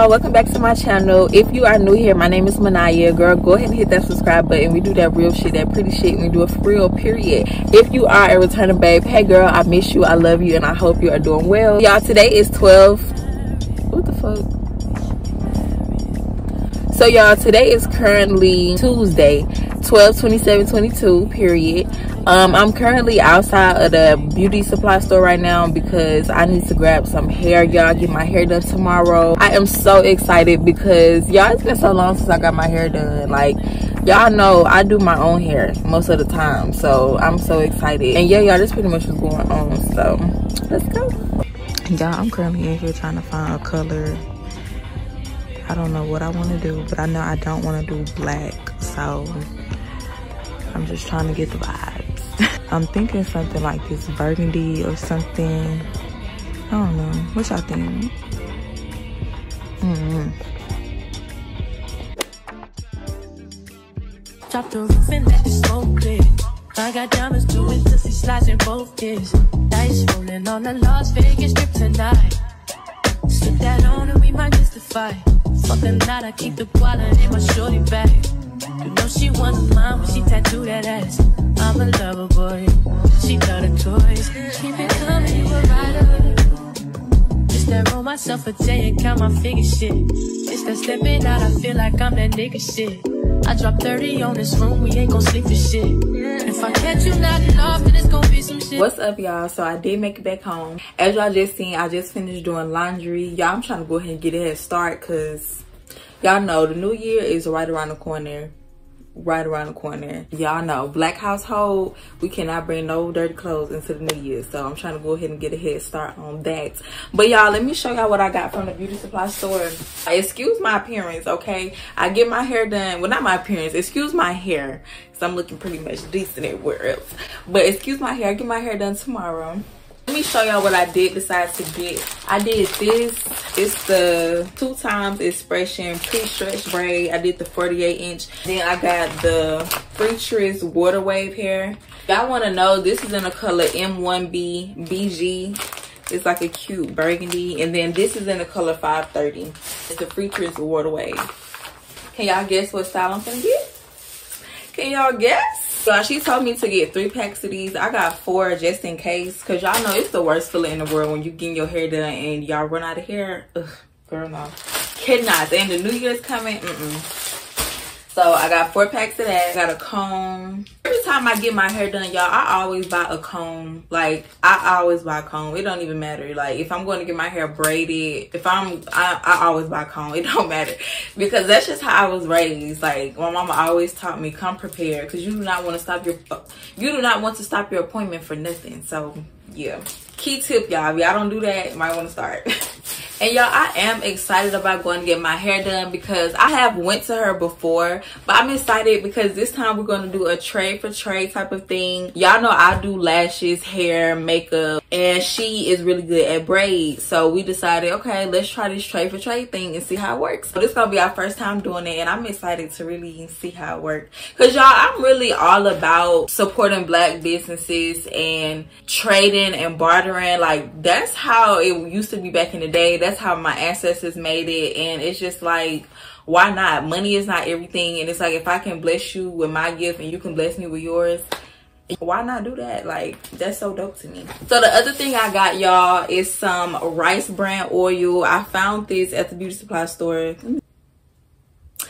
y'all welcome back to my channel. If you are new here my name is Maniya girl go ahead and hit that subscribe button. We do that real shit that pretty shit. We do it for real period. If you are a returning babe hey girl i miss you. I love you and i hope you are doing well. Y'all today is 12 what the fuck? So y'all today is currently tuesday 12 27 22 period um i'm currently outside of the beauty supply store right now because i need to grab some hair y'all. Get my hair done tomorrow. I am so excited because y'all it's been so long since i got my hair done. Like y'all know i do my own hair most of the time so i'm so excited. And yeah y'all this pretty much is going on so let's go. Y'all i'm currently in here trying to find a color. I don't know what i want to do but i know i don't want to do black so i'm just trying to get the vibe I'm thinking something like this burgundy or something. I don't know. What y'all think? Mm -hmm. Drop the roof and let the smoke clear. I got diamonds doing pussy slides in both ears. Dice rolling on the Las Vegas strip tonight. Slip that on and we might miss the fight. Fuck the night, I keep the wallet in my shorty bag. You know she wants mine when she tattooed that ass. I'm a lover boy. She love the toys. Keep it coming, you a rider. Just that roll myself a J and count my figure shit. It's that stepping out, I feel like I'm that nigga shit. I drop 30 on this room, we ain't gon' sleep for shit. If I catch you nodding off, then it's gon' be some shit. What's up, y'all? So I did make it back home. As y'all just seen, I just finished doing laundry. Y'all, I'm trying to go ahead and get a head start because y'all know the new year is right around the corner right around the corner. Y'all know, black household, we cannot bring no dirty clothes into the new year. So I'm trying to go ahead and get a head start on that. But y'all, let me show y'all what I got from the beauty supply store. Excuse my appearance, okay? I get my hair done. Well, not my appearance. Excuse my hair. Because I'm looking pretty much decent everywhere else. But excuse my hair. I get my hair done tomorrow let me show y'all what i did decide to get i did this. It's the two times expression pre-stretch braid. I did the 48 inch. Then i got the Freetress water wave hair. Y'all want to know this is in the color m1b bg it's like a cute burgundy. And then this is in the color 530 it's the Freetress water wave. Can y'all guess what style i'm gonna get? Can y'all guess so she told me to get three packs of these. I got four just in case. Cause y'all know it's the worst feeling in the world when you getting your hair done and y'all run out of hair. Ugh, girl, no. Kidnapped. And the new year's coming. Mm-mm. So I got four packs of that. I got a comb. Every time I get my hair done, y'all, I always buy a comb. Like, I always buy a comb. It don't even matter. Like, if I'm going to get my hair braided, if I'm, I, I always buy a comb. It don't matter. Because that's just how I was raised. Like, my mama always taught me, come prepared. Because you do not want to stop your, you do not want to stop your appointment for nothing. So, yeah. Key tip, y'all. If y'all don't do that, you might want to start. and y'all i am excited about going to get my hair done because i have went to her before but i'm excited because this time we're going to do a trade for trade type of thing y'all know i do lashes hair makeup and she is really good at braids so we decided okay let's try this trade for trade thing and see how it works so this is gonna be our first time doing it and i'm excited to really see how it works because y'all i'm really all about supporting black businesses and trading and bartering like that's how it used to be back in the day. That's how my ancestors made it. And it's just like why not? Money is not everything. And it's like if i can bless you with my gift and you can bless me with yours why not do that? Like that's so dope to me. So the other thing i got y'all is some rice bran oil. I found this at the beauty supply store.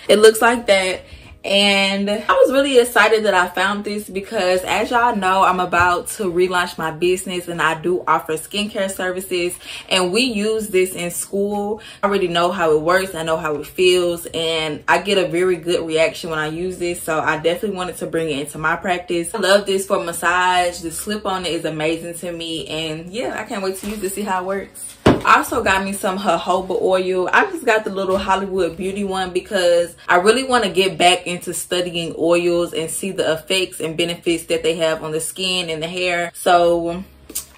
It looks like that and I was really excited that I found this because as y'all know I'm about to relaunch my business and I do offer skincare services. And we use this in school. I already know how it works. I know how it feels. And I get a very good reaction when I use this. So I definitely wanted to bring it into my practice. I love this for massage. The slip on it is amazing to me. And yeah I can't wait to use it to see how it works also got me some jojoba oil. I just got the little hollywood beauty one because i really want to get back into studying oils and see the effects and benefits that they have on the skin and the hair. So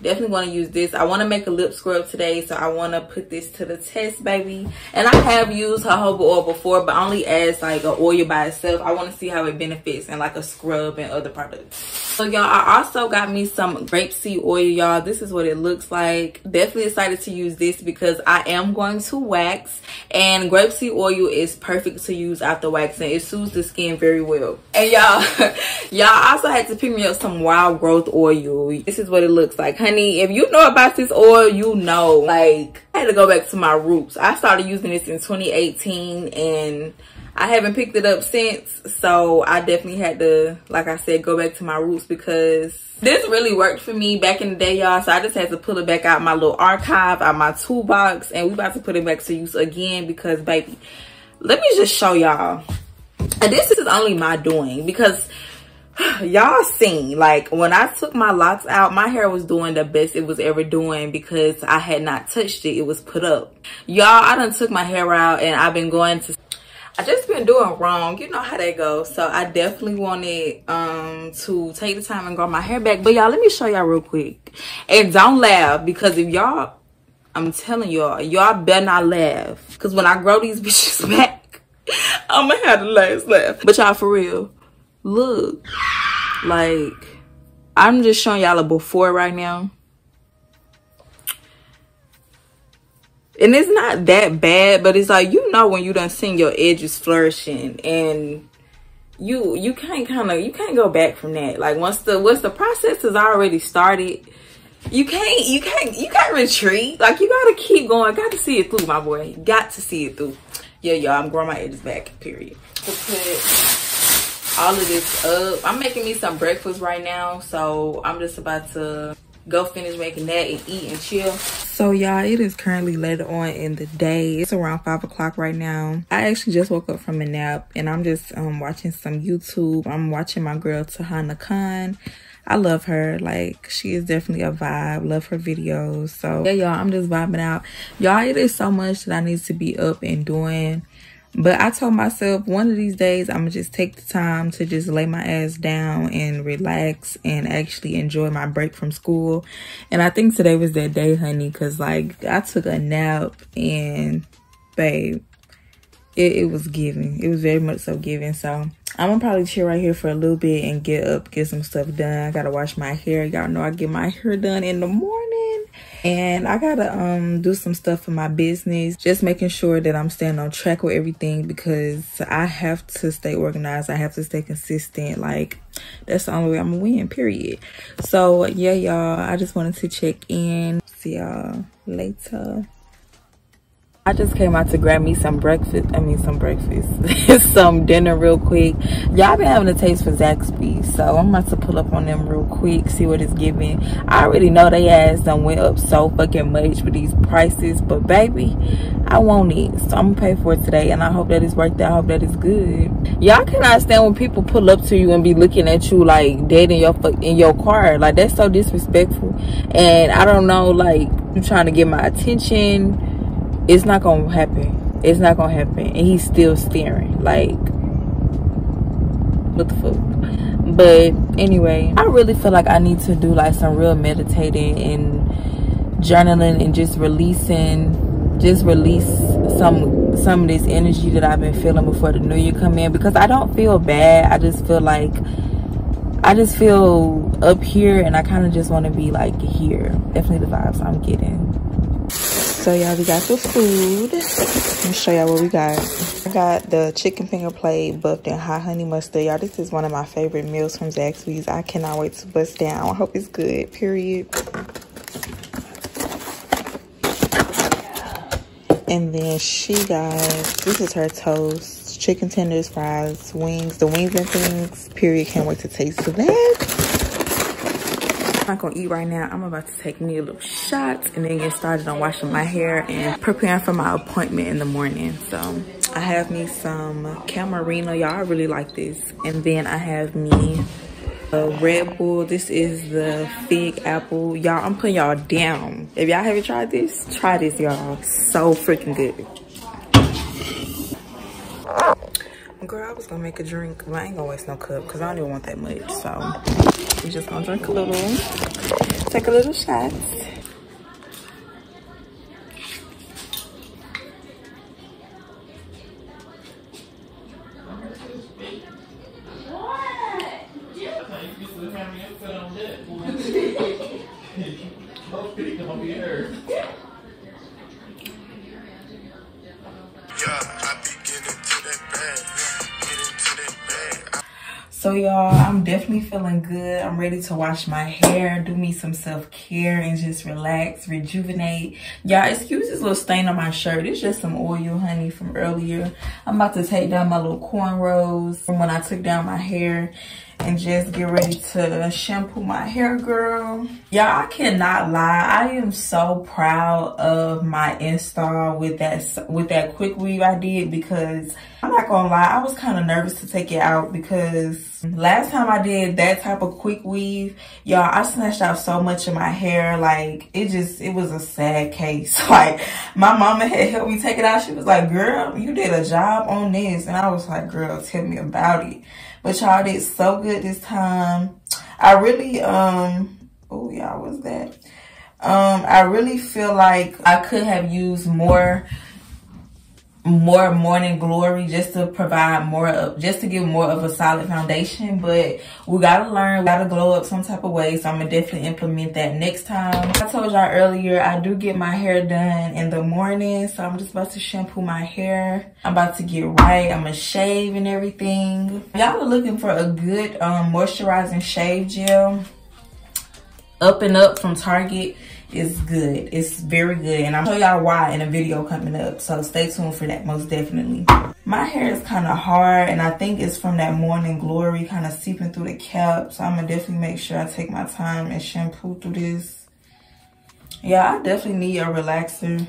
definitely want to use this. I want to make a lip scrub today so i want to put this to the test baby. And i have used jojoba oil before but only as like an oil by itself. I want to see how it benefits in like a scrub and other products. So y'all i also got me some grapeseed oil y'all. This is what it looks like. Definitely excited to use this because i am going to wax and grapeseed oil is perfect to use after waxing. It soothes the skin very well. And y'all y'all also had to pick me up some wild growth oil. This is what it looks like. Honey if you know about this oil you know like i had to go back to my roots i started using this in 2018 and I haven't picked it up since. So I definitely had to, like I said, go back to my roots because this really worked for me back in the day, y'all. So I just had to pull it back out my little archive, out my toolbox. And we about to put it back to use again because, baby, let me just show y'all. And this is only my doing because y'all seen like when i took my locks out my hair was doing the best it was ever doing because i had not touched it it was put up y'all i done took my hair out and i've been going to I just been doing wrong. You know how that goes. So I definitely wanted um to take the time and grow my hair back. But y'all, let me show y'all real quick. And don't laugh because if y'all, I'm telling y'all, y'all better not laugh. Because when I grow these bitches back, I'm going to have the last laugh. But y'all, for real, look like i'm just showing y'all a before right now. And it's not that bad but it's like you know when you done seen your edges flourishing and you you can't kind of you can't go back from that. Like once the once the process has already started you can't you can't you can't retreat. Like you gotta keep going. Got to see it through my boy. Got to see it through. Yeah y'all i'm growing my edges back period all of this up. I'm making me some breakfast right now. So I'm just about to go finish making that and eat and chill. So y'all, it is currently later on in the day. It's around five o'clock right now. I actually just woke up from a nap and I'm just um, watching some YouTube. I'm watching my girl Tahana Khan. I love her. Like, she is definitely a vibe. Love her videos. So, yeah, y'all, I'm just vibing out. Y'all, it is so much that I need to be up and doing. But I told myself one of these days I'm gonna just take the time to just lay my ass down and relax and actually enjoy my break from school. And I think today was that day, honey, because like I took a nap and babe, it, it was giving. It was very much so giving. So I'm gonna probably chill right here for a little bit and get up, get some stuff done. I gotta wash my hair. Y'all know I get my hair done in the morning. And I gotta um do some stuff for my business. Just making sure that I'm staying on track with everything because I have to stay organized. I have to stay consistent. Like that's the only way I'm gonna win, period. So yeah, y'all. I just wanted to check in. See y'all later. I just came out to grab me some breakfast. I mean, some breakfast, some dinner real quick. Y'all been having a taste for Zaxby's, so I'm about to pull up on them real quick, see what it's giving. I already know they ass done went up so fucking much with these prices, but baby, I want it, so I'm gonna pay for it today, and I hope that it's worth it. I hope that it's good. Y'all cannot stand when people pull up to you and be looking at you like dead in your in your car. Like that's so disrespectful, and I don't know, like you trying to get my attention it's not gonna happen. It's not gonna happen. And he's still staring. Like, what the fuck? But anyway, I really feel like I need to do like some real meditating and journaling and just releasing, just release some some of this energy that I've been feeling before the new year come in because I don't feel bad. I just feel like I just feel up here and I kind of just want to be like here. Definitely the vibes I'm getting. So y'all, we got the food. Let me show y'all what we got. I got the chicken finger plate buffed in hot honey mustard. Y'all, this is one of my favorite meals from Zaxby's. I cannot wait to bust down. I hope it's good, period. And then she got, this is her toast, chicken tenders, fries, wings, the wings and things, period. Can't wait to taste that. I'm not gonna eat right now. I'm about to take me a little shot and then get started on washing my hair and preparing for my appointment in the morning. So I have me some Camarena. Y'all, really like this. And then I have me a Red Bull. This is the fig apple. Y'all, I'm putting y'all down. If y'all haven't tried this, try this, y'all. So freaking good. Girl, I was gonna make a drink, but I ain't gonna waste no cup because I don't even want that much. So we just gonna drink a little. Take a little shot. Y'all, I'm definitely feeling good. I'm ready to wash my hair, do me some self-care and just relax, rejuvenate. Y'all, excuse this little stain on my shirt. It's just some oil, honey, from earlier. I'm about to take down my little cornrows from when I took down my hair and just get ready to shampoo my hair, girl. Y'all, I cannot lie. I am so proud of my install with that with that quick weave I did because I'm not gonna lie, I was kind of nervous to take it out because last time I did that type of quick weave, y'all, I snatched out so much of my hair. Like, it just, it was a sad case. Like, my mama had helped me take it out. She was like, girl, you did a job on this. And I was like, girl, tell me about it. But y'all did so good this time. I really, um, oh, y'all, what's that? Um, I really feel like I could have used more more morning glory just to provide more of just to give more of a solid foundation. But we gotta learn we gotta glow up some type of way. So i'm gonna definitely implement that next time. I told y'all earlier i do get my hair done in the morning. So i'm just about to shampoo my hair. I'm about to get right. I'm gonna shave and everything. Y'all are looking for a good um, moisturizing shave gel. Up and up from target is good. It's very good. And I'll show y'all why in a video coming up. So stay tuned for that most definitely. My hair is kind of hard and I think it's from that morning glory kind of seeping through the cap. So I'm going to definitely make sure I take my time and shampoo through this. Yeah, I definitely need a relaxer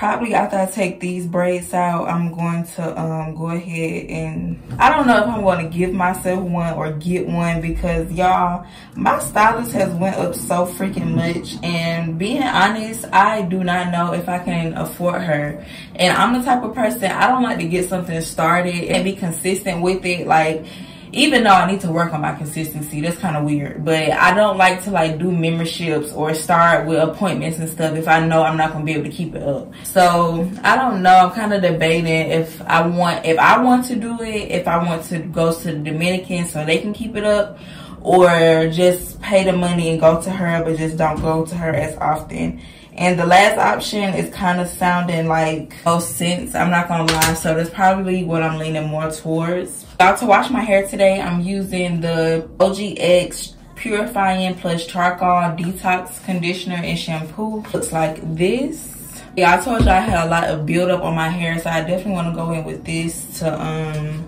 probably after I take these braids out, I'm going to um, go ahead and I don't know if I'm going to give myself one or get one because y'all, my stylist has went up so freaking much and being honest, I do not know if I can afford her. And I'm the type of person, I don't like to get something started and be consistent with it. Like, even though I need to work on my consistency, that's kind of weird. But I don't like to like do memberships or start with appointments and stuff if I know I'm not gonna be able to keep it up. So I don't know. I'm kind of debating if I want if I want to do it, if I want to go to the Dominican so they can keep it up, or just pay the money and go to her, but just don't go to her as often. And the last option is kind of sounding like no sense. I'm not gonna lie. So that's probably what I'm leaning more towards. About to wash my hair today, I'm using the OGX Purifying Plus Charcoal Detox Conditioner and Shampoo. Looks like this. Yeah, I told y'all I had a lot of buildup on my hair, so I definitely want to go in with this to um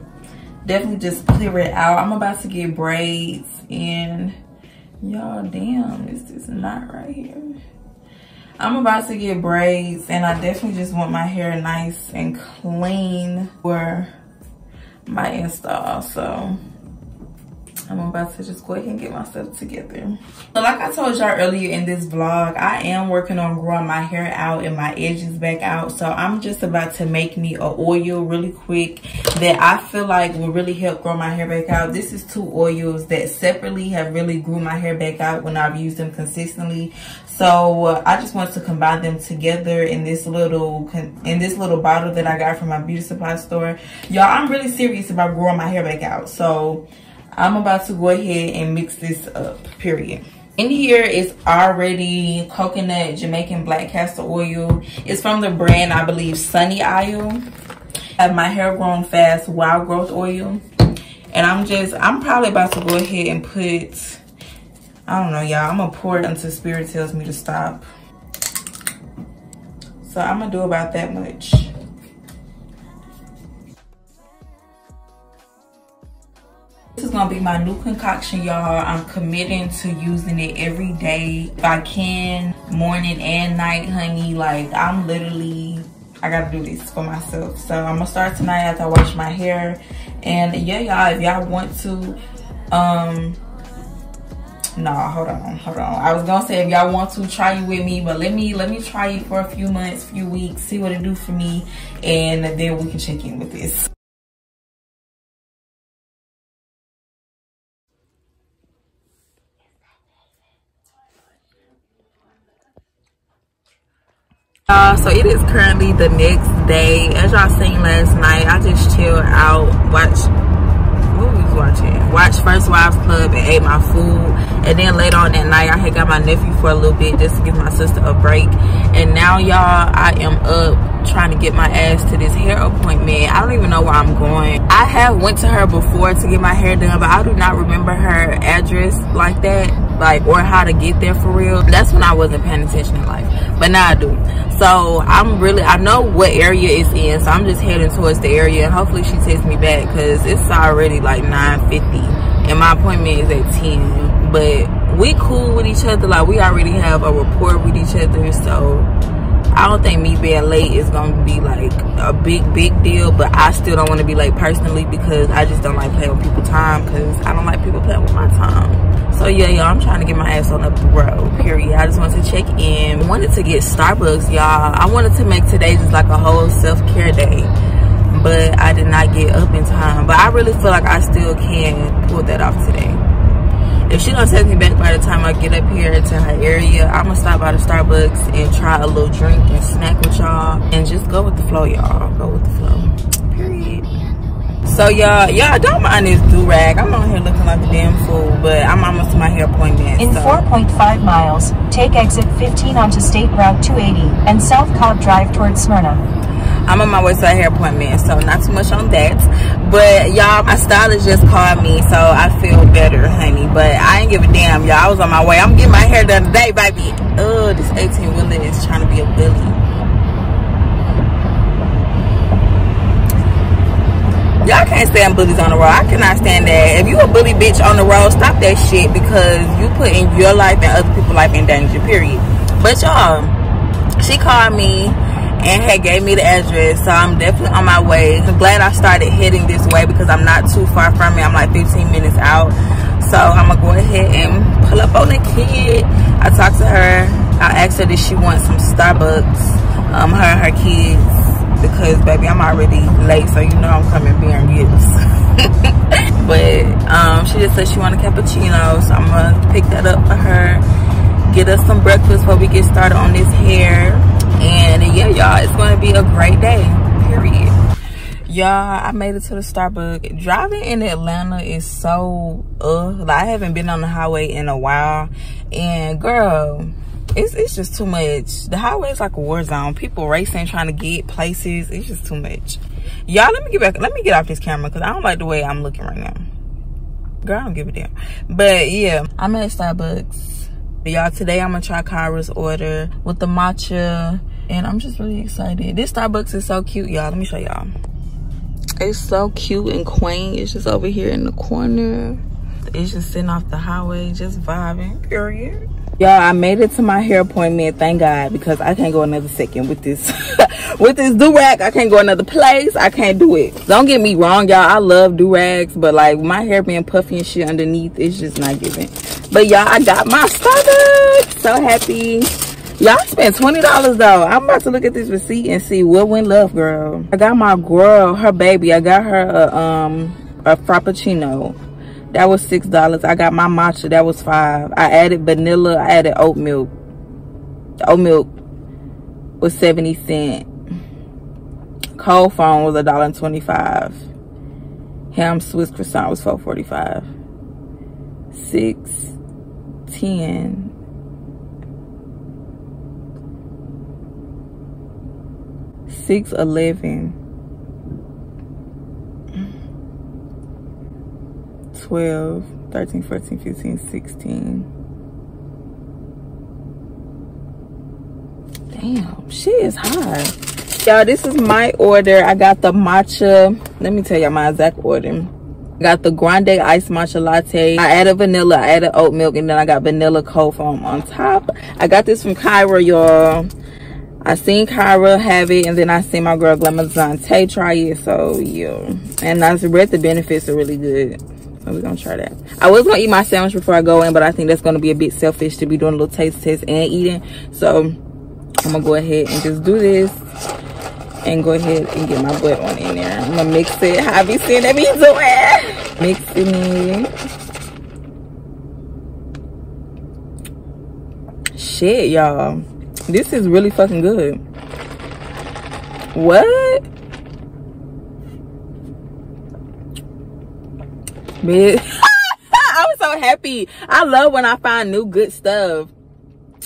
definitely just clear it out. I'm about to get braids and y'all damn, this is not right here. I'm about to get braids and I definitely just want my hair nice and clean for my install. So I'm about to just go ahead and get myself together. So like I told y'all earlier in this vlog, I am working on growing my hair out and my edges back out. So I'm just about to make me a oil really quick that I feel like will really help grow my hair back out. This is two oils that separately have really grew my hair back out when I've used them consistently. So uh, I just want to combine them together in this little in this little bottle that I got from my beauty supply store. Y'all, I'm really serious about growing my hair back out. So I'm about to go ahead and mix this up, period. In here is already coconut Jamaican black castor oil. It's from the brand, I believe, Sunny Isle. I have my hair grown fast wild growth oil. And I'm just, I'm probably about to go ahead and put, I don't know, y'all. I'm going to pour it until spirit tells me to stop. So I'm going to do about that much. This is gonna be my new concoction, y'all. I'm committing to using it every day. If I can, morning and night, honey. Like, I'm literally, I gotta do this for myself. So I'm gonna start tonight after I wash my hair. And yeah, y'all, if y'all want to, um, nah hold on hold on. I was gonna say if y'all want to try it with me but let me let me try it for a few months few weeks see what it do for me and then we can check in with this. Uh, so it is currently the next day. As y'all seen last night i just chilled out watched watching? Watched First Wives Club and ate my food. And then later on that night, I had got my nephew for a little bit just to give my sister a break. And now, y'all, I am up trying to get my ass to this hair appointment. I don't even know where I'm going. I have went to her before to get my hair done, but I do not remember her address like that like or how to get there for real that's when i wasn't paying attention in life but now i do. So i'm really i know what area it's in so i'm just heading towards the area and hopefully she takes me back because it's already like 9:50, and my appointment is at 10 but we cool with each other like we already have a rapport with each other so I don't think me being late is gonna be like a big big deal but I still don't want to be late personally because I just don't like playing with people's time because I don't like people playing with my time so yeah, y'all, I'm trying to get my ass on up the road, period. I just wanted to check in. wanted to get Starbucks, y'all. I wanted to make today just like a whole self-care day. But I did not get up in time. But I really feel like I still can pull that off today. If she don't take me back by the time I get up here to her area, I'm gonna stop by the Starbucks and try a little drink and snack with y'all. And just go with the flow, y'all. Go with the flow. So y'all, y'all don't mind this do-rag. I'm on here looking like a damn fool, but I'm almost to my hair appointment. In so. 4.5 miles, take exit 15 onto State Route 280 and South Cobb Drive towards Smyrna. I'm on my way to a hair appointment, so not too much on that. But y'all, my stylist just called me, so I feel better, honey. But I ain't give a damn, y'all. I was on my way. I'm getting my hair done today, baby. Oh, this 18 wheeler is trying to be a bully. Y'all can't stand bullies on the road. I cannot stand that. If you a bully bitch on the road, stop that shit because you putting your life and other people's life in danger, period. But y'all, she called me and had gave me the address so i'm definitely on my way. I'm glad i started heading this way because i'm not too far from it. I'm like 15 minutes out. So i'm gonna go ahead and pull up on the kid. I talked to her. I asked her if she wants some starbucks? Um her and her kids because baby I'm already late so you know I'm coming bearing gifts but um, she just said she wanted cappuccino so I'm gonna pick that up for her get us some breakfast before we get started on this hair. And yeah y'all it's gonna be a great day period. Y'all i made it to the starbucks. Driving in atlanta is so uh like i haven't been on the highway in a while. And girl it's it's just too much. The highway is like a war zone. People racing, trying to get places. It's just too much. Y'all, let me get back. Let me get off this camera because I don't like the way I'm looking right now. Girl, I don't give a damn. But yeah, I'm at Starbucks. Y'all, today I'm gonna try Kyra's order with the matcha. And I'm just really excited. This Starbucks is so cute, y'all. Let me show y'all. It's so cute and quaint. It's just over here in the corner. It's just sitting off the highway, just vibing, period. Y'all, I made it to my hair appointment, thank God, because I can't go another second with this with this do-rag. I can't go another place. I can't do it. Don't get me wrong, y'all. I love do-rags, but like my hair being puffy and shit underneath, it's just not giving. But y'all, I got my Starbucks. So happy. Y'all spent $20 though. I'm about to look at this receipt and see what went love, girl. I got my girl, her baby. I got her a, um, a Frappuccino that was six dollars. I got my matcha that was five. I added vanilla i added oat milk. Oat milk was 70 cent. Cold foam was a dollar and 25 ham swiss croissant was 445 six ten. Six eleven 12, 13, 14, 15, 16. Damn, she is high. Y'all, this is my order. I got the matcha. Let me tell y'all my exact order. I got the grande iced matcha latte. I added vanilla, I added oat milk, and then I got vanilla cold foam on top. I got this from Kyra, y'all. I seen Kyra have it, and then I seen my girl Glamazon Tay try it. So, yeah. And I read the benefits are really good. So we're gonna try that. I was gonna eat my sandwich before I go in, but I think that's gonna be a bit selfish to be doing a little taste test and eating. So I'm gonna go ahead and just do this and go ahead and get my butt on in there. I'm gonna mix it. Have you seen that me doing? Mixing it. Shit, y'all. This is really fucking good. What? Bitch. I'm so happy. I love when I find new good stuff.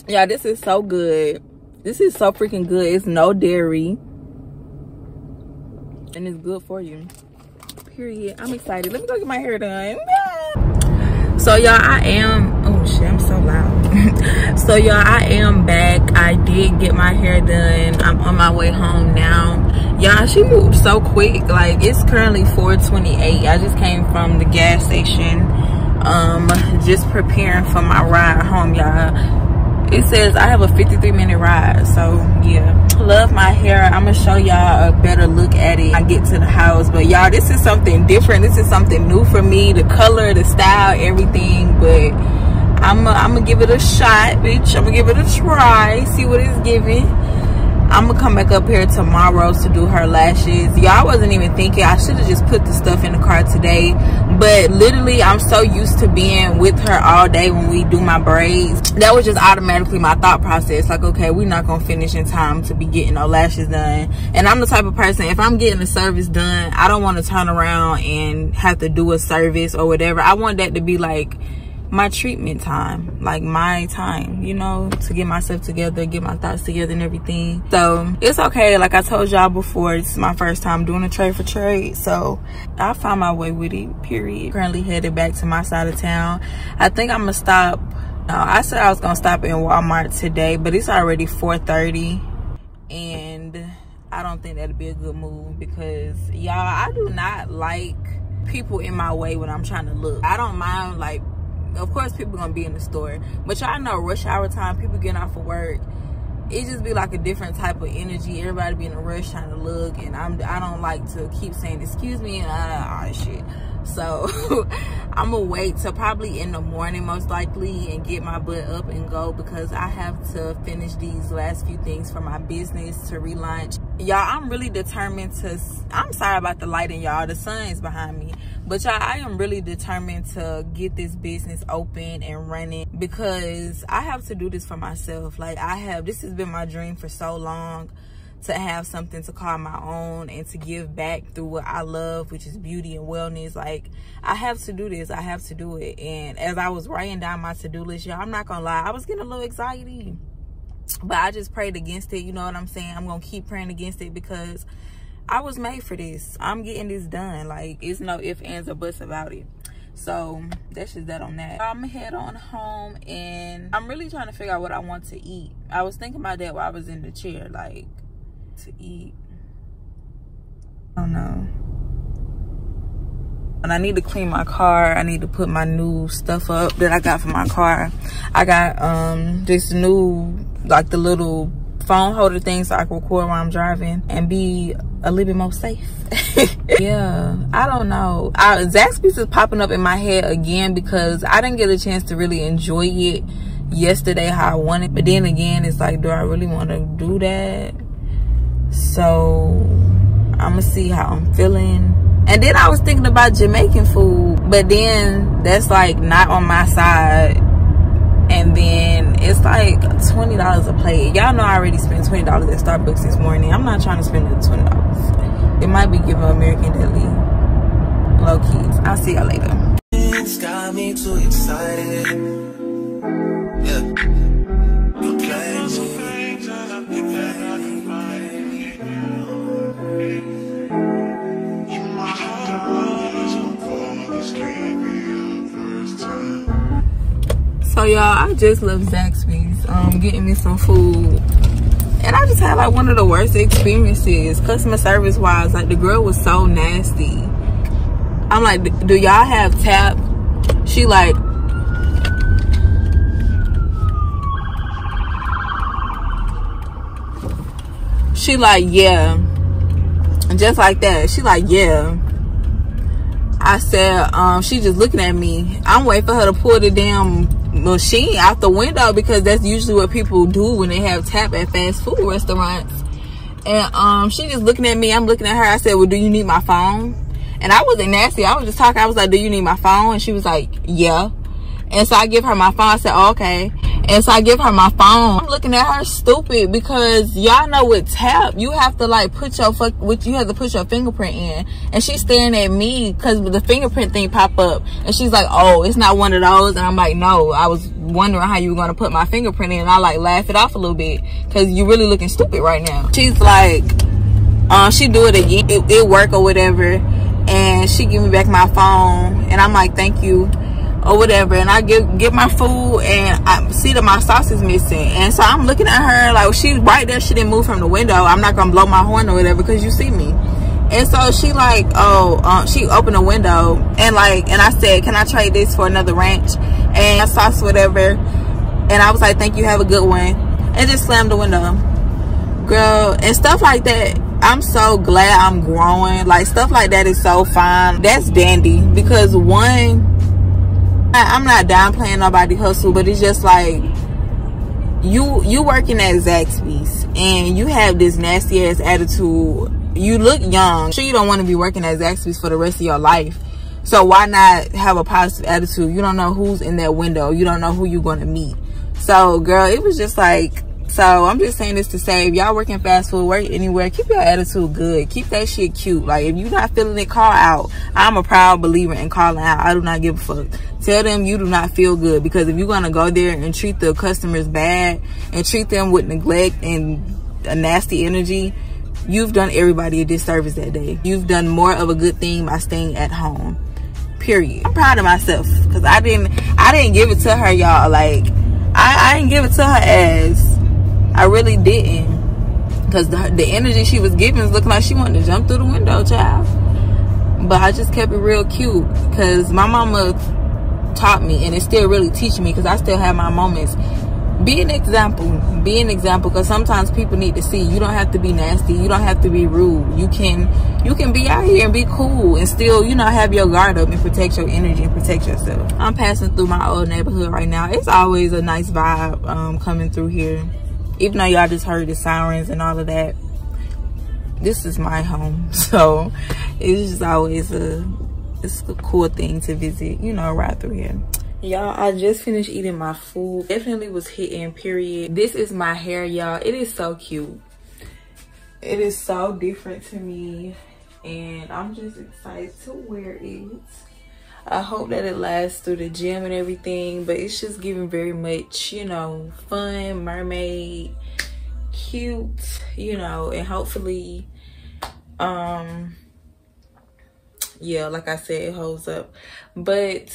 Yeah, this is so good. This is so freaking good. It's no dairy. And it's good for you. Period. I'm excited. Let me go get my hair done. So y'all, I am, oh shit, I'm so loud. so y'all, I am back. I did get my hair done. I'm on my way home now. Y'all, she moved so quick. Like it's currently 428. I just came from the gas station. Um, just preparing for my ride home, y'all. It says i have a 53 minute ride so yeah. Love my hair. I'm gonna show y'all a better look at it i get to the house. But y'all this is something different. This is something new for me. The color the style everything. But I'm i'm gonna give it a shot bitch. I'm gonna give it a try. See what it's giving I'm gonna come back up here tomorrow to do her lashes. Y'all wasn't even thinking I should have just put the stuff in the car today. But literally, I'm so used to being with her all day when we do my braids. That was just automatically my thought process. Like, okay, we're not gonna finish in time to be getting our lashes done. And I'm the type of person, if I'm getting a service done, I don't want to turn around and have to do a service or whatever. I want that to be like my treatment time like my time you know to get myself together get my thoughts together and everything. So it's okay. Like i told y'all before it's my first time doing a trade for trade. So i found my way with it period. Currently headed back to my side of town. I think i'm gonna stop uh, i said i was gonna stop in walmart today but it's already 4:30, and i don't think that'd be a good move because y'all i do not like people in my way when i'm trying to look. I don't mind like of course people gonna be in the store. But y'all know rush hour time people getting off of work it just be like a different type of energy. Everybody be in a rush trying to look and i'm i don't like to keep saying excuse me and uh, all that shit. So i'm gonna wait till probably in the morning most likely and get my butt up and go because i have to finish these last few things for my business to relaunch. Y'all i'm really determined to i'm sorry about the lighting y'all. The sun is behind me but y'all i am really determined to get this business open and running because i have to do this for myself like i have this has been my dream for so long to have something to call my own and to give back through what I love, which is beauty and wellness. Like, I have to do this. I have to do it. And as I was writing down my to-do list, y'all, I'm not going to lie. I was getting a little anxiety. But I just prayed against it. You know what I'm saying? I'm going to keep praying against it because I was made for this. I'm getting this done. Like, it's no ifs, ands, or buts about it. So that's just that on that. I'm head on home and I'm really trying to figure out what I want to eat. I was thinking about that while I was in the chair. Like, to eat. I don't know. And I need to clean my car. I need to put my new stuff up that I got for my car. I got um this new, like the little phone holder thing so I can record while I'm driving and be a little bit more safe. yeah, I don't know. I, Zaxby's is popping up in my head again because I didn't get a chance to really enjoy it yesterday how I wanted. But then again, it's like, do I really want to do that? So I'm gonna see how I'm feeling. And then I was thinking about Jamaican food, but then that's like not on my side. And then it's like $20 a plate. Y'all know I already spent $20 at Starbucks this morning. I'm not trying to spend the $20. It might be giving American Deli low keys. I'll see y'all later. It's got me too excited. Yeah. So y'all, I just left Zaxby's, getting me some food. And I just had like one of the worst experiences, customer service wise. Like the girl was so nasty. I'm like, do y'all have tap? She like, she like, yeah. just like that. She like, yeah. I said, um, she just looking at me. I'm waiting for her to pull the damn machine out the window because that's usually what people do when they have tap at fast food restaurants. And um, she just looking at me. I'm looking at her. I said, well, do you need my phone? And I wasn't nasty. I was just talking. I was like, do you need my phone? And she was like, yeah. And so I give her my phone. I said, oh, okay. And so I give her my phone. I'm looking at her stupid because y'all know with tap, you have to like put your fuck, you have to put your fingerprint in. And she's staring at me because the fingerprint thing pop up. And she's like, oh, it's not one of those. And I'm like, no, I was wondering how you were going to put my fingerprint in. And I like laugh it off a little bit because you're really looking stupid right now. She's like, um, she do it again, it, it work or whatever. And she give me back my phone. And I'm like, thank you or whatever and I get get my food and I see that my sauce is missing. And so I'm looking at her like she's right there she didn't move from the window. I'm not gonna blow my horn or whatever because you see me. And so she like oh um, she opened a window and like and I said can I trade this for another ranch and sauce whatever? And I was like thank you have a good one. And just slammed the window. Girl and stuff like that I'm so glad I'm growing. Like stuff like that is so fine. That's dandy because one I'm not downplaying nobody hustle, but it's just like you you working at Zaxby's and you have this nasty ass attitude. You look young. Sure, you don't want to be working at Zaxby's for the rest of your life. So why not have a positive attitude? You don't know who's in that window. You don't know who you're going to meet. So, girl, it was just like so I'm just saying this to say, if y'all working fast food, work anywhere, keep your attitude good. Keep that shit cute. Like, if you not feeling it, call out. I'm a proud believer in calling out. I do not give a fuck. Tell them you do not feel good. Because if you're to go there and treat the customers bad and treat them with neglect and a nasty energy, you've done everybody a disservice that day. You've done more of a good thing by staying at home. Period. I'm proud of myself. Because I didn't, I didn't give it to her, y'all. Like, I, I didn't give it to her as I really didn't. Because the, the energy she was giving was looking like she wanted to jump through the window, child. But I just kept it real cute. Because my mama taught me and it still really teaching me because I still have my moments. Be an example. Be an example because sometimes people need to see. You don't have to be nasty. You don't have to be rude. You can you can be out here and be cool and still you know have your guard up and protect your energy and protect yourself. I'm passing through my old neighborhood right now. It's always a nice vibe um, coming through here even though y'all just heard the sirens and all of that this is my home. So it's just always a it's a cool thing to visit you know right through here. Y'all i just finished eating my food. Definitely was hitting period. This is my hair y'all. It is so cute. It is so different to me. And i'm just excited to wear it I hope that it lasts through the gym and everything, but it's just giving very much, you know, fun, mermaid, cute, you know, and hopefully, um, yeah, like I said, it holds up. But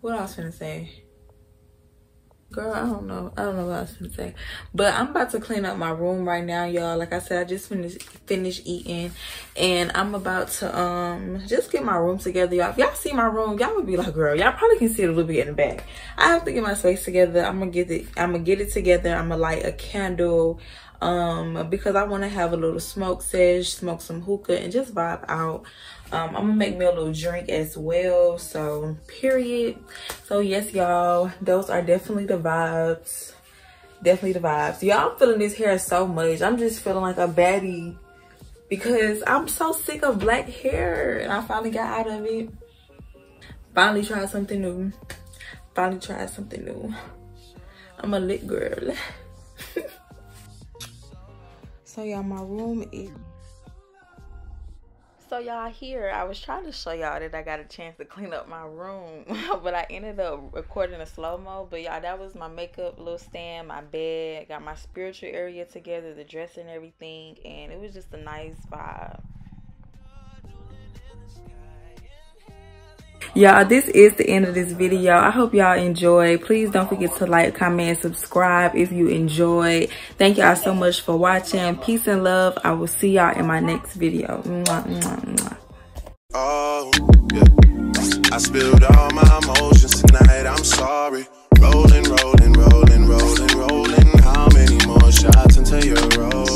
what I was gonna say? Girl i don't know. I don't know what was gonna say. But i'm about to clean up my room right now y'all. Like i said i just finished finished eating. And i'm about to um just get my room together y'all. If y'all see my room y'all would be like girl y'all probably can see it a little bit in the back. I have to get my space together. I'm gonna get it i'm gonna get it together. I'm gonna light a candle um because i want to have a little smoke sesh smoke some hookah and just vibe out um, i'm gonna make me a little drink as well so period. So yes y'all those are definitely the vibes. Definitely the vibes. Y'all i'm feeling this hair so much. I'm just feeling like a baddie because i'm so sick of black hair and i finally got out of it. Finally tried something new. Finally tried something new. I'm a lit girl. So y'all my room is so y'all here i was trying to show y'all that i got a chance to clean up my room but i ended up recording a slow-mo. But y'all that was my makeup little stand my bed got my spiritual area together the dress and everything and it was just a nice vibe y'all this is the end of this video i hope y'all enjoy please don't forget to like comment subscribe if you enjoyed thank y'all so much for watching peace and love i will see y'all in my next video mwah, mwah, mwah. Oh, yeah. I spilled all my emotions tonight, I'm sorry. Rolling, rolling, rolling, rolling, rolling. How many more shots until you're rolling?